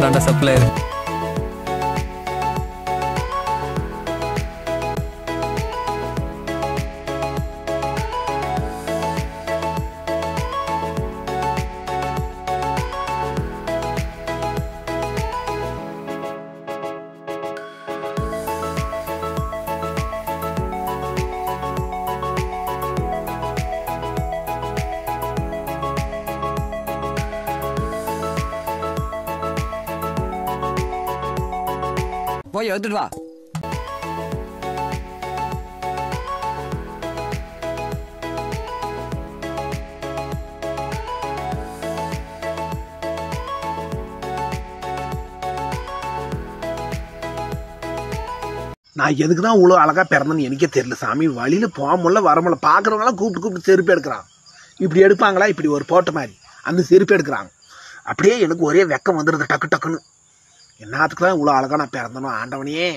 தாண்டா சப்ளையர் போய் எடுத்துட்டு வா நான் எதுக்கு தான் இவ்வளோ அழகா பிறந்தேன்னு எனக்கே தெரியல சாமி. வழியில் போக முடியல வர முடியல. பார்க்குறவங்களாம் கூப்பிட்டு கூப்பிட்டு செருப்பு எடுக்கிறான். இப்படி எடுப்பாங்களா? இப்படி ஒரு போட்ட மாதிரி. அந்த செருப்பு எடுக்கிறாங்க. அப்படியே எனக்கு ஒரே வெக்கம் வந்துடுது டக்கு டக்குன்னு. என்னத்துக்கு தான் இவ்வளோ அழகாக நான் பிறந்தனும் ஆண்டவனே?